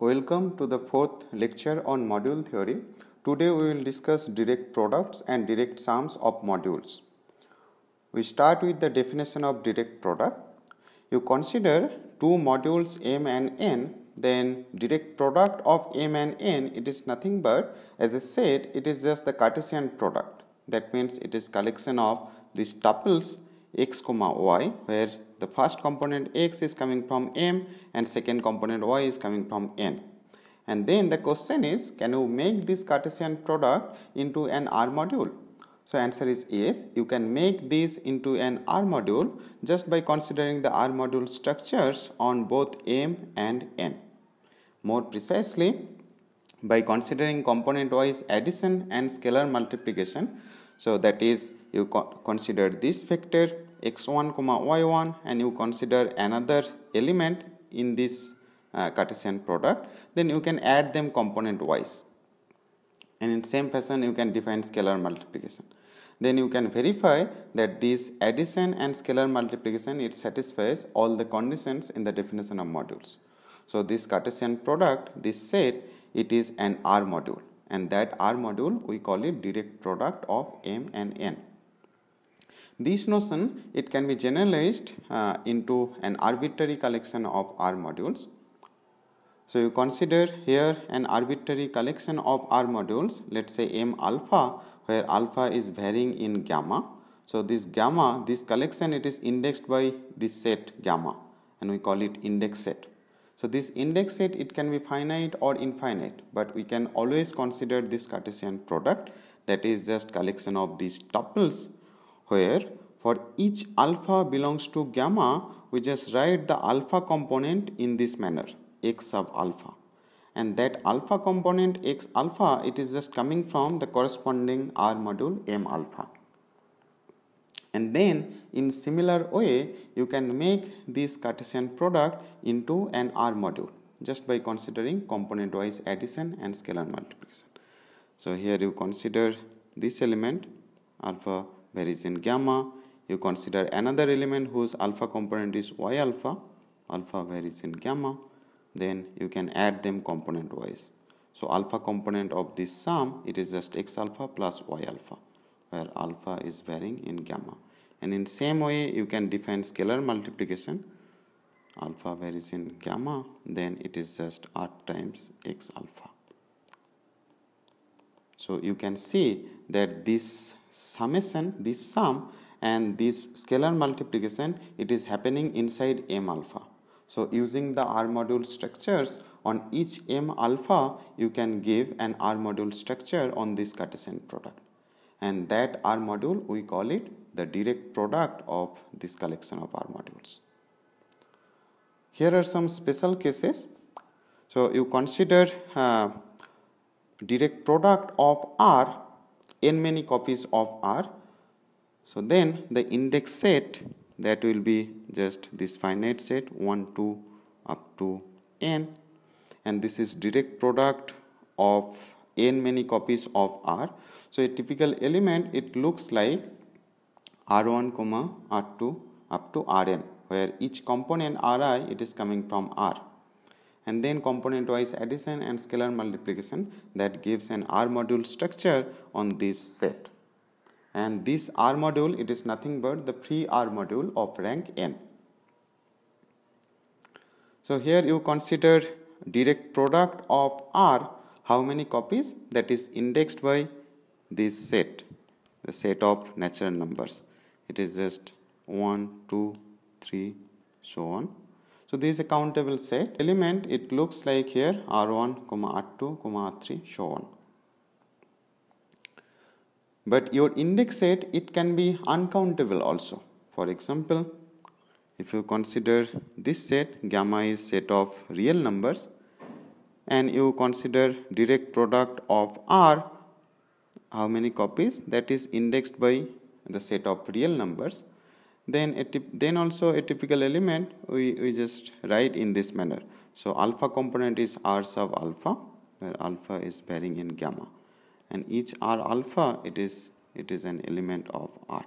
Welcome to the fourth lecture on module theory. Today we will discuss direct products and direct sums of modules. We start with the definition of direct product. You consider two modules m and n then direct product of m and n it is nothing but as I said it is just the Cartesian product that means it is collection of these tuples x comma y where the first component x is coming from m and second component y is coming from n. And then the question is can you make this Cartesian product into an R module? So answer is yes you can make this into an R module just by considering the R module structures on both m and n. More precisely by considering component wise addition and scalar multiplication so that is you consider this vector x1 comma y1 and you consider another element in this uh, Cartesian product then you can add them component wise. And in same fashion you can define scalar multiplication. Then you can verify that this addition and scalar multiplication it satisfies all the conditions in the definition of modules. So this Cartesian product this set it is an R module. And that R module we call it direct product of M and N this notion it can be generalized uh, into an arbitrary collection of R modules. So you consider here an arbitrary collection of R modules let us say M alpha where alpha is varying in gamma. So this gamma this collection it is indexed by this set gamma and we call it index set. So this index set it can be finite or infinite but we can always consider this Cartesian product that is just collection of these tuples where for each alpha belongs to gamma we just write the alpha component in this manner x sub alpha and that alpha component x alpha it is just coming from the corresponding R module m alpha and then in similar way you can make this Cartesian product into an R module just by considering component wise addition and scalar multiplication. So here you consider this element alpha varies in gamma. You consider another element whose alpha component is y alpha, alpha varies in gamma. Then you can add them component wise. So alpha component of this sum it is just x alpha plus y alpha where alpha is varying in gamma. And in same way you can define scalar multiplication alpha varies in gamma then it is just r times x alpha. So you can see that this summation, this sum and this scalar multiplication, it is happening inside m alpha. So using the R module structures on each m alpha, you can give an R module structure on this Cartesian product. And that R module, we call it the direct product of this collection of R modules. Here are some special cases. So you consider uh, direct product of R n many copies of R. So then the index set that will be just this finite set 1 2 up to n and this is direct product of n many copies of R. So a typical element it looks like R1 comma R2 up to Rn where each component Ri it is coming from R and then component wise addition and scalar multiplication that gives an R module structure on this set. And this R module it is nothing but the free R module of rank n. So here you consider direct product of R how many copies that is indexed by this set the set of natural numbers it is just 1 2 3 so on so this countable set element it looks like here R1 comma R2 comma R3 so on. But your index set it can be uncountable also. For example, if you consider this set gamma is set of real numbers and you consider direct product of R how many copies that is indexed by the set of real numbers then a then also a typical element we, we just write in this manner. So alpha component is r sub alpha where alpha is varying in gamma. And each r alpha it is it is an element of r.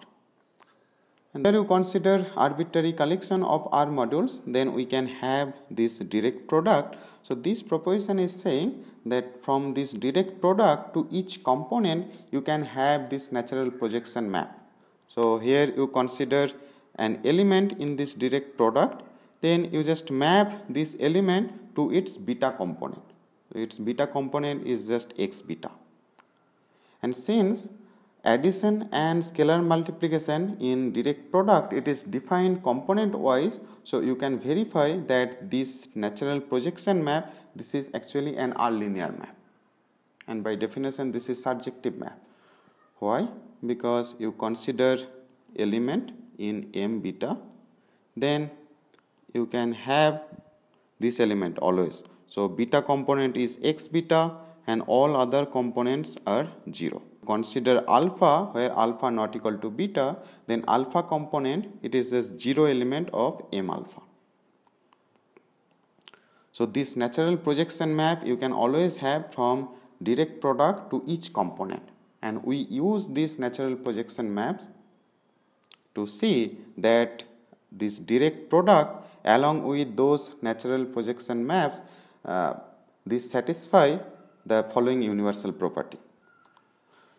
And then you consider arbitrary collection of R modules then we can have this direct product. So this proposition is saying that from this direct product to each component you can have this natural projection map. So here you consider an element in this direct product then you just map this element to its beta component. Its beta component is just x beta. And since addition and scalar multiplication in direct product it is defined component wise so you can verify that this natural projection map this is actually an R linear map. And by definition this is surjective map. Why? Because you consider element in m beta then you can have this element always. So beta component is x beta and all other components are 0 consider alpha where alpha not equal to beta then alpha component it is just zero element of m alpha. So this natural projection map you can always have from direct product to each component. And we use these natural projection maps to see that this direct product along with those natural projection maps uh, this satisfy the following universal property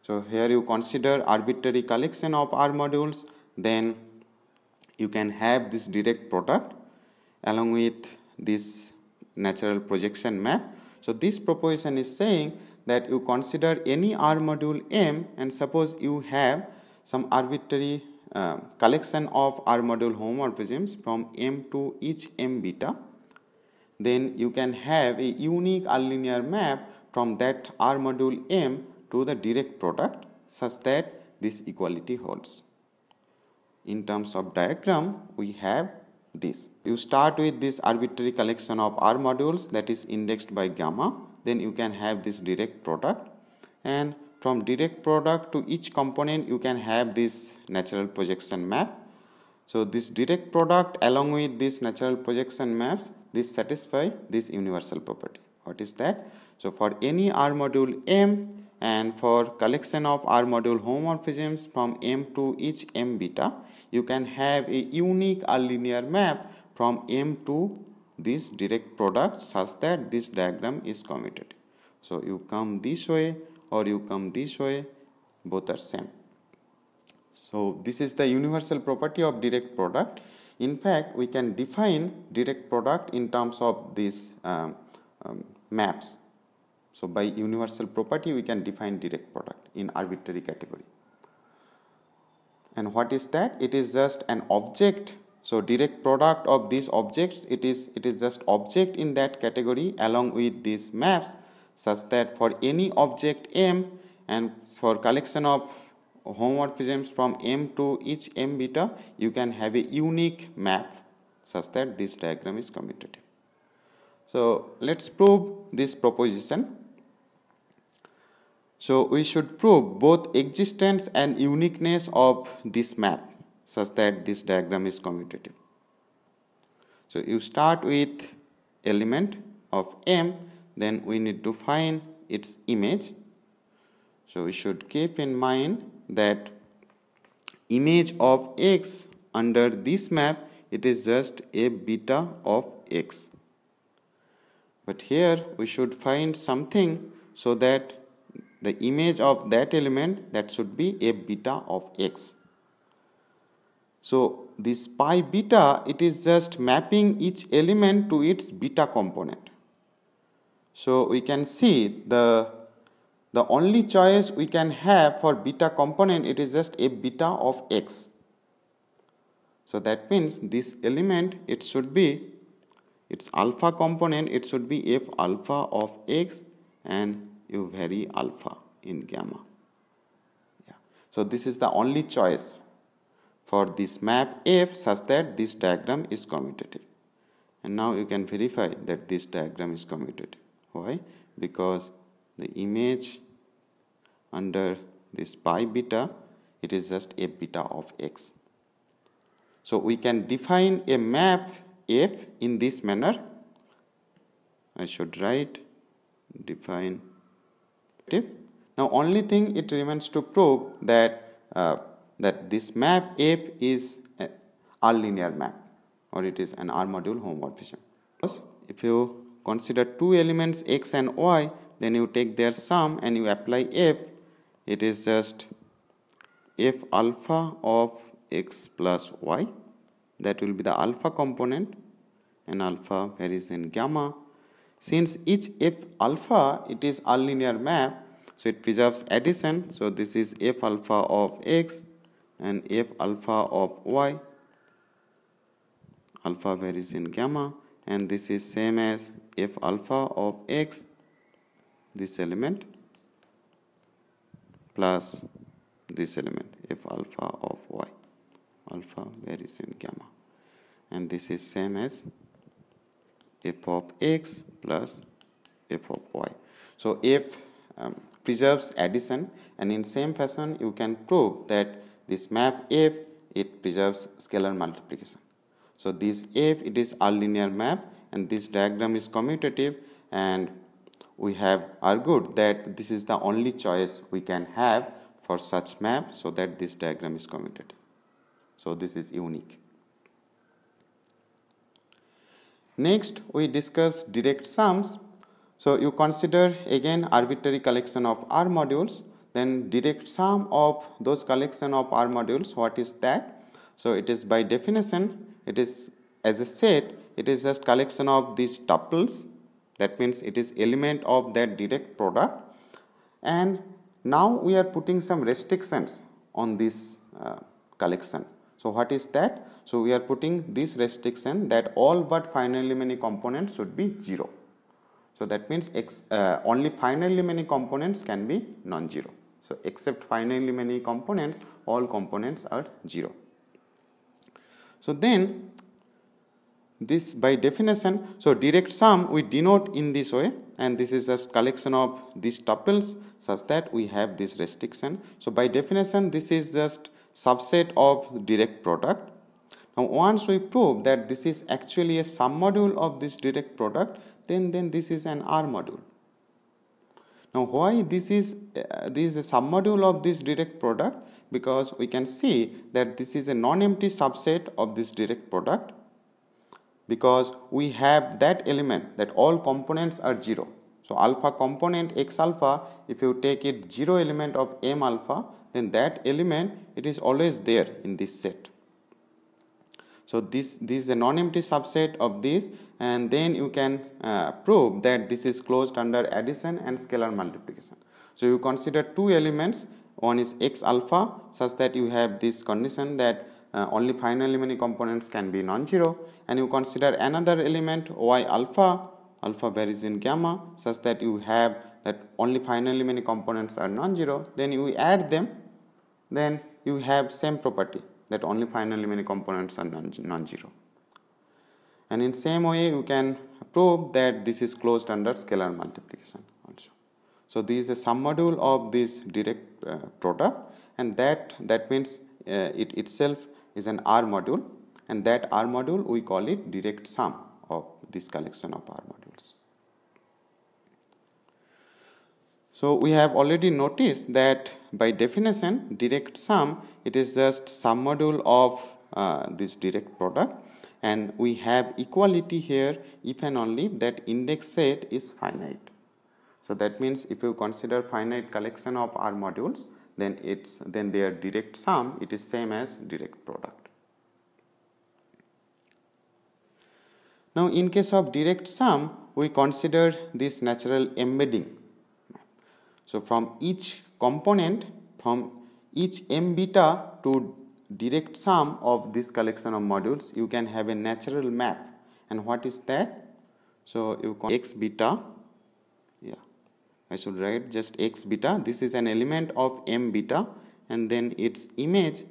so here you consider arbitrary collection of R modules, then you can have this direct product along with this natural projection map. So this proposition is saying that you consider any R module M and suppose you have some arbitrary uh, collection of R module homomorphisms from M to each M beta then you can have a unique R linear map from that R module M to the direct product such that this equality holds. In terms of diagram, we have this. You start with this arbitrary collection of R modules that is indexed by gamma, then you can have this direct product and from direct product to each component you can have this natural projection map. So this direct product along with this natural projection maps this satisfy this universal property. What is that? So for any R module M and for collection of R module homomorphisms from M to each M beta you can have a unique R linear map from M to this direct product such that this diagram is commutative. So you come this way or you come this way both are same. So this is the universal property of direct product. In fact, we can define direct product in terms of these um, um, maps so by universal property we can define direct product in arbitrary category. And what is that? It is just an object. So direct product of these objects it is it is just object in that category along with these maps such that for any object M and for collection of homomorphisms from M to each M beta you can have a unique map such that this diagram is commutative. So let's prove this proposition. So we should prove both existence and uniqueness of this map such that this diagram is commutative. So you start with element of M then we need to find its image. So we should keep in mind that image of x under this map it is just a beta of x. But here we should find something so that the image of that element that should be a beta of x. So this pi beta it is just mapping each element to its beta component. So we can see the the only choice we can have for beta component it is just a beta of x. So that means this element it should be its alpha component it should be f alpha of x and you vary alpha in gamma. Yeah. So this is the only choice for this map F such that this diagram is commutative. And now you can verify that this diagram is commutative. Why? Because the image under this pi beta it is just a beta of x. So we can define a map F in this manner. I should write define now only thing it remains to prove that uh, that this map F is a linear map or it is an R module homomorphism. If you consider two elements x and y then you take their sum and you apply F. It is just F alpha of x plus y. That will be the alpha component and alpha varies in gamma. Since each f alpha it is a linear map so it preserves addition. So this is f alpha of x and f alpha of y. Alpha varies in gamma and this is same as f alpha of x this element plus this element f alpha of y alpha varies in gamma and this is same as f of x plus f of y. So f um, preserves addition and in same fashion you can prove that this map f it preserves scalar multiplication. So this f it is a linear map and this diagram is commutative and we have argued that this is the only choice we can have for such map so that this diagram is commutative. So this is unique. Next, we discuss direct sums. So you consider again arbitrary collection of R modules, then direct sum of those collection of R modules, what is that? So it is by definition, it is as a set, it is just collection of these tuples, that means it is element of that direct product. And now we are putting some restrictions on this uh, collection. So what is that? So we are putting this restriction that all but finitely many components should be 0. So that means x, uh, only finitely many components can be non-zero. So except finitely many components, all components are 0. So then this by definition, so direct sum we denote in this way and this is just collection of these tuples such that we have this restriction. So by definition this is just subset of direct product. Now once we prove that this is actually a submodule of this direct product, then, then this is an R module. Now why this is, uh, this is a submodule of this direct product? Because we can see that this is a non-empty subset of this direct product because we have that element that all components are 0. So alpha component x alpha, if you take it 0 element of m alpha, then that element it is always there in this set. So this, this is a non-empty subset of this and then you can uh, prove that this is closed under addition and scalar multiplication. So you consider two elements, one is x alpha such that you have this condition that uh, only finitely many components can be non-zero and you consider another element y alpha, alpha varies in gamma such that you have that only finitely many components are non-zero then you add them then you have same property that only finitely many components are non-zero. And in same way you can prove that this is closed under scalar multiplication also. So this is a submodule of this direct uh, product and that that means uh, it itself is an R module and that R module we call it direct sum of this collection of R modules. So we have already noticed that by definition direct sum it is just submodule of uh, this direct product and we have equality here if and only if that index set is finite. So that means if you consider finite collection of R modules then it's then their direct sum it is same as direct product. Now in case of direct sum we consider this natural embedding so from each component, from each m beta to direct sum of this collection of modules, you can have a natural map. And what is that? So you x beta, I should write just x beta. This is an element of m beta and then its image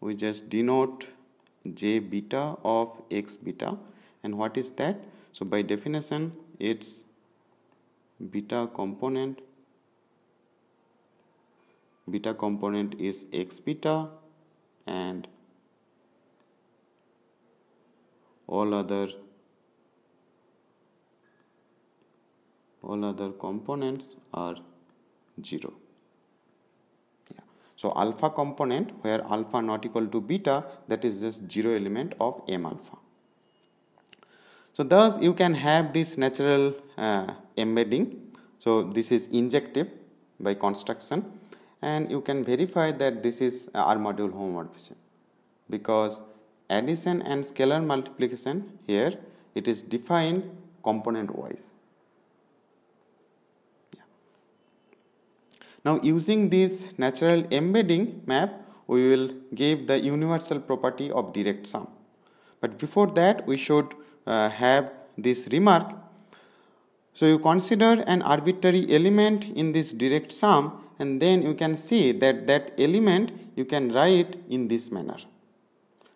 we just denote j beta of x beta. And what is that? So by definition, it's beta component beta component is x beta and all other all other components are 0 yeah. So alpha component where alpha not equal to beta that is just 0 element of m alpha. So thus you can have this natural uh, embedding. So this is injective by construction and you can verify that this is R module homomorphism because addition and scalar multiplication here it is defined component wise. Now using this natural embedding map we will give the universal property of direct sum. But before that we should uh, have this remark. So you consider an arbitrary element in this direct sum and then you can see that that element you can write in this manner.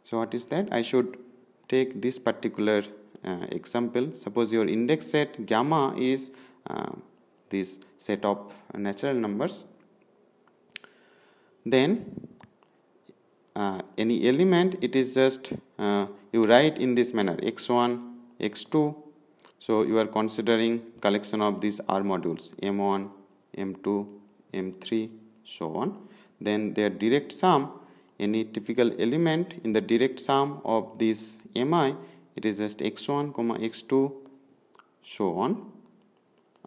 So what is that? I should take this particular uh, example. Suppose your index set gamma is uh, this set of natural numbers. Then uh, any element it is just uh, you write in this manner x1 x2 so you are considering collection of these r modules m1 m2 m3 so on. Then their direct sum any typical element in the direct sum of this mi it is just x1 comma x2 so on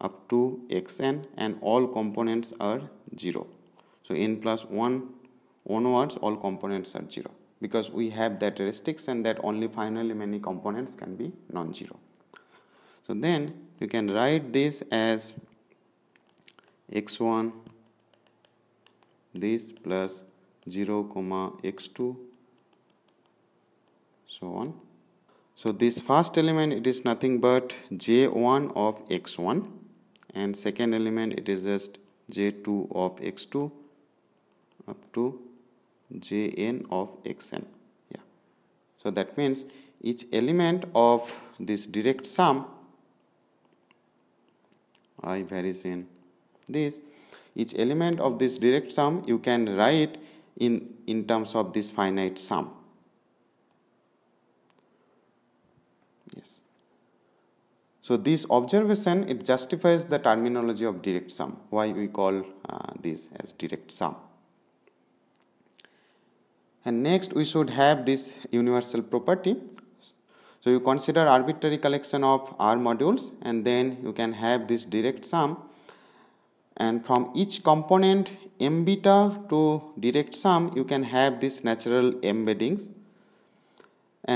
up to xn and all components are 0 so n plus 1 onwards all components are 0 because we have that restriction that only finally many components can be non-zero. So then you can write this as x1 this plus 0 comma x2 so on. So this first element it is nothing but j1 of x1 and second element it is just j2 of x2 up to jn of xn. Yeah. So that means each element of this direct sum i varies in this each element of this direct sum you can write in in terms of this finite sum. Yes so this observation it justifies the terminology of direct sum. Why we call uh, this as direct sum. And next we should have this universal property. So you consider arbitrary collection of R modules and then you can have this direct sum. And from each component m beta to direct sum you can have this natural embeddings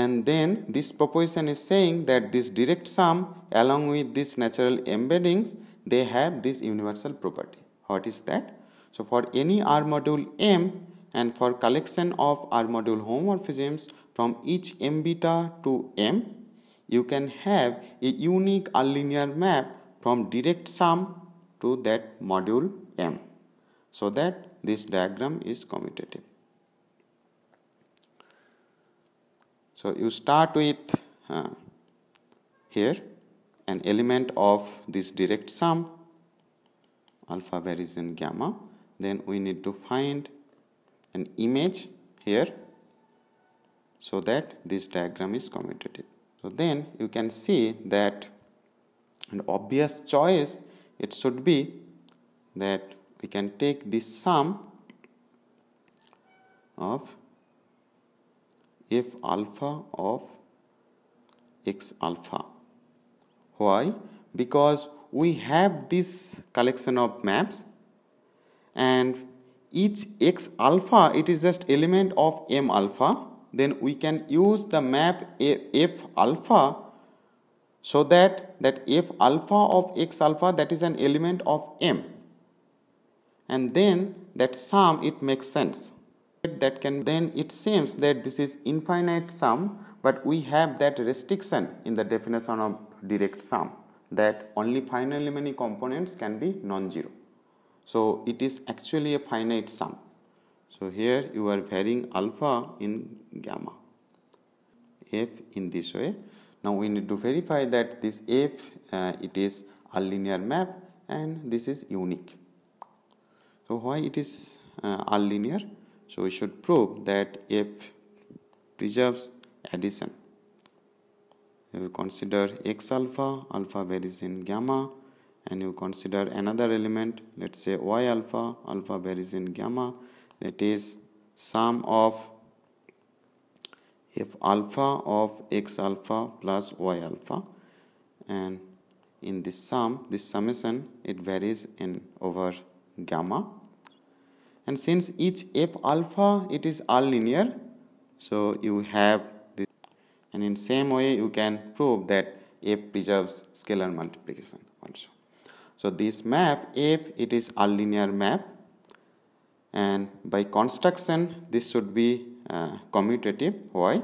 and then this proposition is saying that this direct sum along with this natural embeddings they have this universal property. What is that? So for any R module M and for collection of R module homomorphisms from each m beta to m you can have a unique R linear map from direct sum to that module m so that this diagram is commutative. So you start with uh, here an element of this direct sum alpha varies in gamma then we need to find an image here so that this diagram is commutative. So then you can see that an obvious choice it should be that we can take this sum of f alpha of x alpha. Why? Because we have this collection of maps and each x alpha it is just element of m alpha then we can use the map f alpha so that that f alpha of x alpha that is an element of m and then that sum it makes sense that can then it seems that this is infinite sum but we have that restriction in the definition of direct sum that only finitely many components can be non-zero so it is actually a finite sum. So here you are varying alpha in gamma f in this way. Now we need to verify that this f uh, it is a linear map and this is unique. So why it is uh, linear? So we should prove that f preserves addition. Will consider x alpha, alpha varies in gamma. And you consider another element let's say y alpha alpha varies in gamma. That is sum of f alpha of x alpha plus y alpha. And in this sum this summation it varies in over gamma and since each f alpha it is r linear so you have this. And in same way you can prove that f preserves scalar multiplication also. So this map f it is r linear map. And by construction this should be uh, commutative. Why?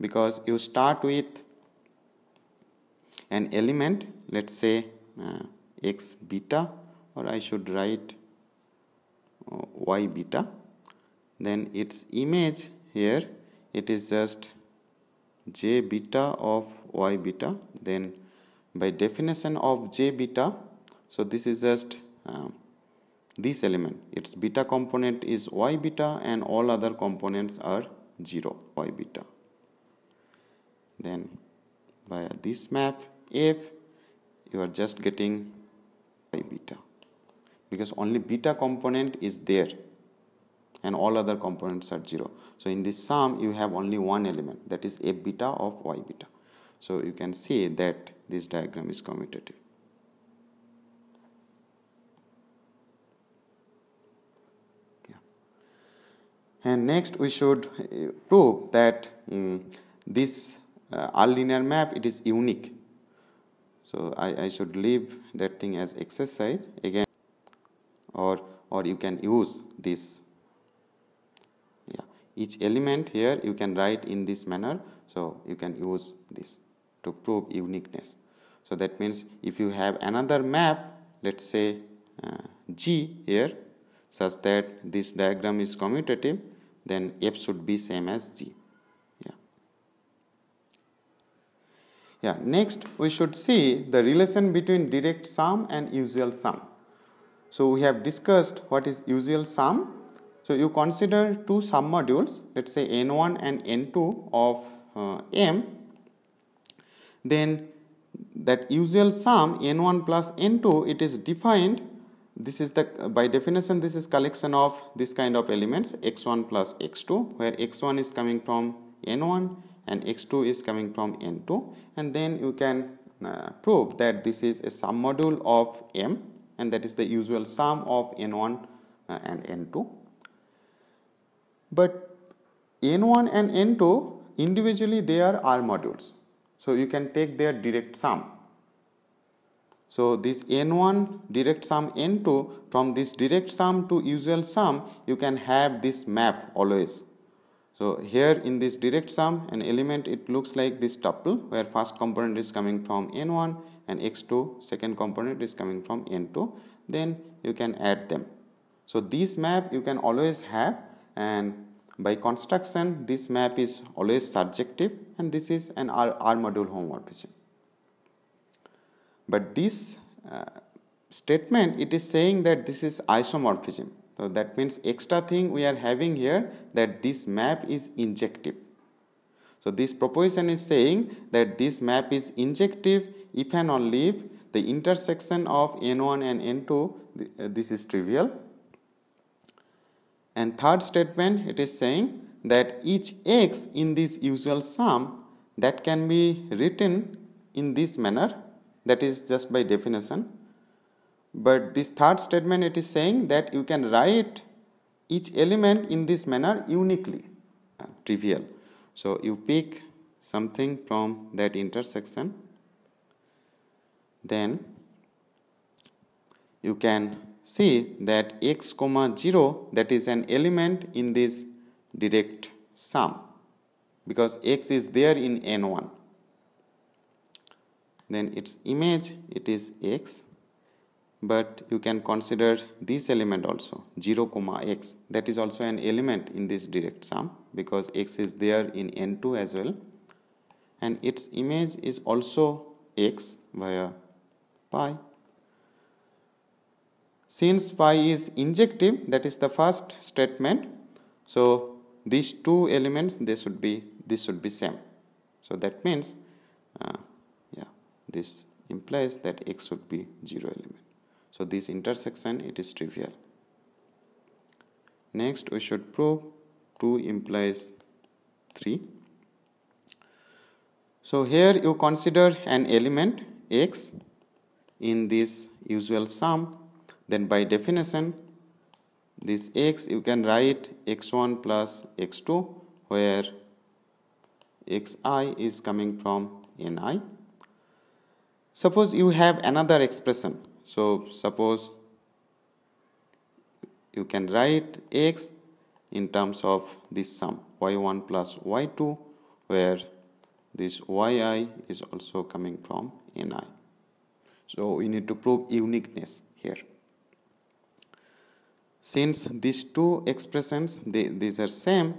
Because you start with an element let's say uh, x beta or I should write y beta. Then its image here it is just j beta of y beta. Then by definition of j beta so this is just uh, this element. Its beta component is y beta and all other components are 0 y beta. Then via this map f you are just getting y beta because only beta component is there and all other components are 0 so in this sum you have only one element that is f beta of y beta. So you can see that this diagram is commutative. And next we should uh, prove that um, this uh, R linear map it is unique. So I, I should leave that thing as exercise. Again or or you can use this. Yeah. Each element here you can write in this manner. So you can use this to prove uniqueness. So that means if you have another map let's say uh, G here such that this diagram is commutative then f should be same as g. Yeah. Yeah next we should see the relation between direct sum and usual sum so we have discussed what is usual sum. So you consider two submodules let's say n1 and n2 of uh, m. Then that usual sum n1 plus n2 it is defined. This is the by definition this is collection of this kind of elements x1 plus x2 where x1 is coming from n1 and x2 is coming from n2 and then you can uh, prove that this is a submodule of m and that is the usual sum of n1 uh, and n2 but n1 and n2 individually they are r modules. So you can take their direct sum. So this n1 direct sum n2 from this direct sum to usual sum you can have this map always. So here in this direct sum an element it looks like this tuple where first component is coming from n1 and x2 second component is coming from n2 then you can add them. So this map you can always have and by construction this map is always surjective and this is an R, R module homomorphism. But this uh, statement, it is saying that this is isomorphism. So that means extra thing we are having here that this map is injective. So this proposition is saying that this map is injective if and only if the intersection of n1 and n2 uh, this is trivial. And third statement it is saying that each x in this usual sum that can be written in this manner that is just by definition but this third statement it is saying that you can write each element in this manner uniquely. Uh, trivial. So you pick something from that intersection. Then you can see that x comma 0 that is an element in this direct sum. Because x is there in n1 then its image it is x but you can consider this element also 0 comma x. That is also an element in this direct sum because x is there in n2 as well. And its image is also x via pi. Since pi is injective that is the first statement so these two elements they should be this should be same. So that means uh, this implies that x should be 0 element. So this intersection it is trivial. next we should prove 2 implies 3 so here you consider an element x in this usual sum then by definition this x you can write x1 plus x2 where xi is coming from ni. Suppose you have another expression. So suppose you can write x in terms of this sum y1 plus y2 where this yi is also coming from ni. So we need to prove uniqueness here since these two expressions they, these are same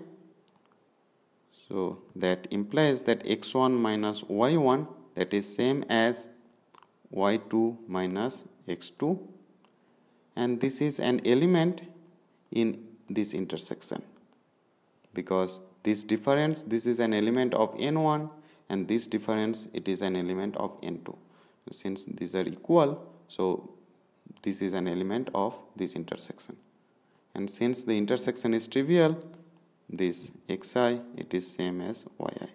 so that implies that x1 minus y1 that is same as y2 minus x2 and this is an element in this intersection. Because this difference this is an element of n1 and this difference it is an element of n2 since these are equal so this is an element of this intersection. And since the intersection is trivial this xi it is same as yi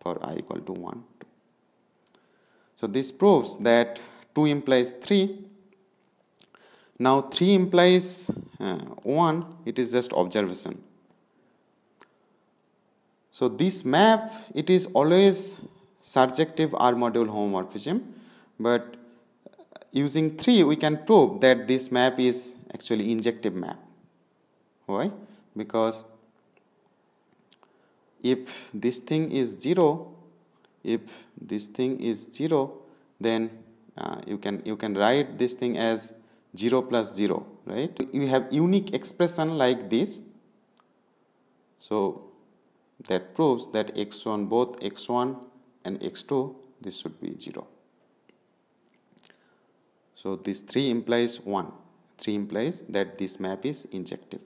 for i equal to 1 2 so this proves that 2 implies 3 now 3 implies uh, 1 it is just observation. So this map it is always surjective r module homomorphism but using 3 we can prove that this map is actually injective map. Why? Because if this thing is 0 if this thing is 0 then uh, you can you can write this thing as 0 plus 0 right you have unique expression like this so that proves that x1 both x1 and x2 this should be 0 so this 3 implies 1. 3 implies that this map is injective.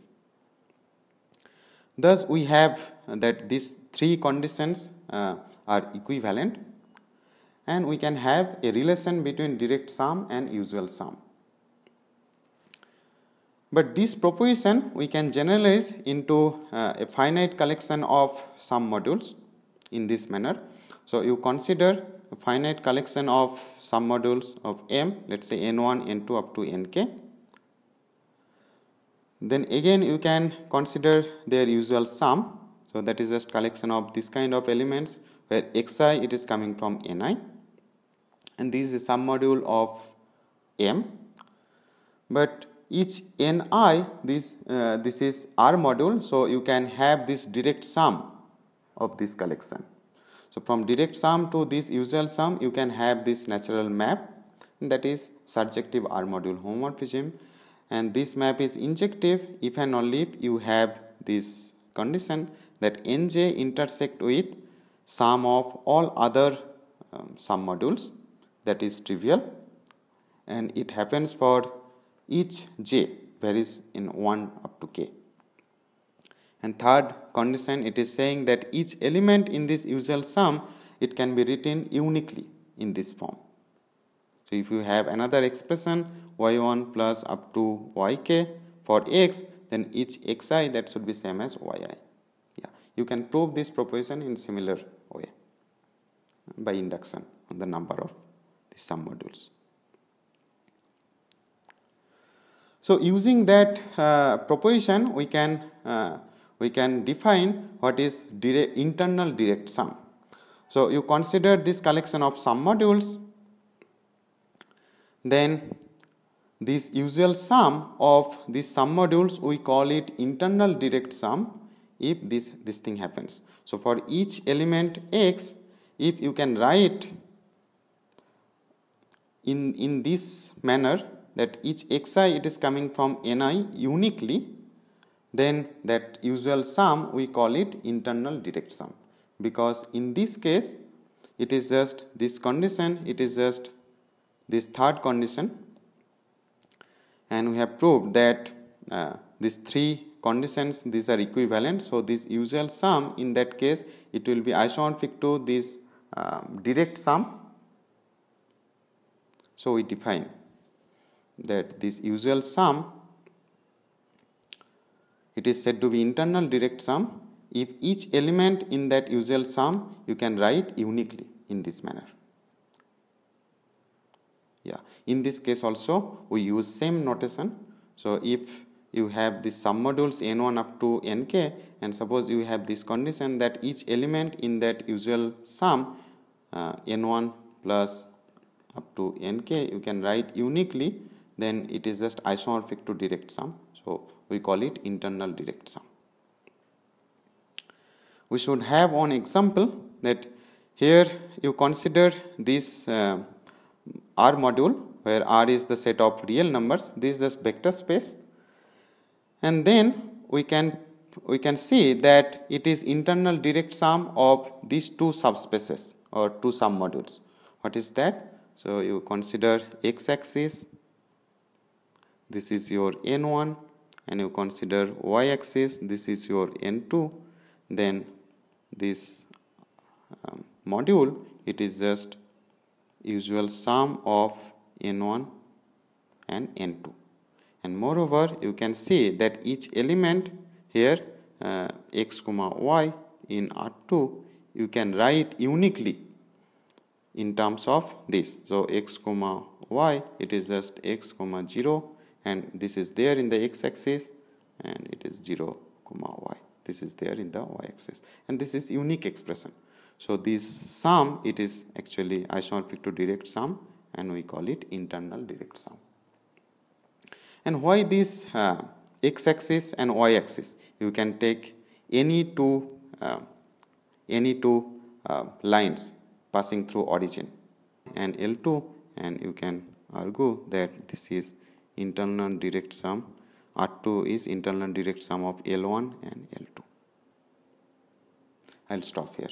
Thus we have that these three conditions uh, are equivalent and we can have a relation between direct sum and usual sum. But this proposition we can generalize into uh, a finite collection of submodules in this manner. So you consider a finite collection of submodules of m let us say n1 n2 up to nk then again you can consider their usual sum so that is just collection of this kind of elements where xi it is coming from ni. And this is a submodule of m. But each ni this uh, this is r module so you can have this direct sum of this collection. So from direct sum to this usual sum, you can have this natural map. That is surjective R module homomorphism. And this map is injective. If and only if you have this condition that nj intersect with sum of all other um, submodules that is trivial and it happens for each j varies in 1 up to k. And third condition, it is saying that each element in this usual sum, it can be written uniquely in this form. So if you have another expression y1 plus up to yk for x, then each xi that should be same as yi. Yeah, you can prove this proposition in similar by induction on the number of the submodules. So using that uh, proposition, we can uh, we can define what is direct, internal direct sum. So, you consider this collection of submodules, then this usual sum of these submodules we call it internal direct sum if this, this thing happens. So, for each element x if you can write in, in this manner that each xi it is coming from ni uniquely then that usual sum we call it internal direct sum. Because in this case it is just this condition it is just this third condition. And we have proved that uh, these three conditions these are equivalent. So this usual sum in that case it will be isomorphic to this um, direct sum so we define that this usual sum it is said to be internal direct sum if each element in that usual sum you can write uniquely in this manner. Yeah, in this case also we use same notation. So if you have the submodules n1 up to nk and suppose you have this condition that each element in that usual sum uh, n1 plus up to nk you can write uniquely then it is just isomorphic to direct sum. So we call it internal direct sum. We should have one example that here you consider this uh, R module where R is the set of real numbers this is just vector space and then we can we can see that it is internal direct sum of these two subspaces or two submodules. What is that? So you consider x axis. This is your n1 and you consider y axis. This is your n2 then this um, module it is just usual sum of n1 and n2 and moreover you can see that each element here uh, x comma y in R2 you can write uniquely in terms of this. So x comma y it is just x comma 0 and this is there in the x-axis and it is 0 comma y. This is there in the y-axis and this is unique expression. So this sum it is actually isomorphic to direct sum and we call it internal direct sum and why this uh, x-axis and y-axis you can take any two uh, any two uh, lines passing through origin and L2 and you can argue that this is internal direct sum R2 is internal direct sum of L1 and L2. I'll stop here.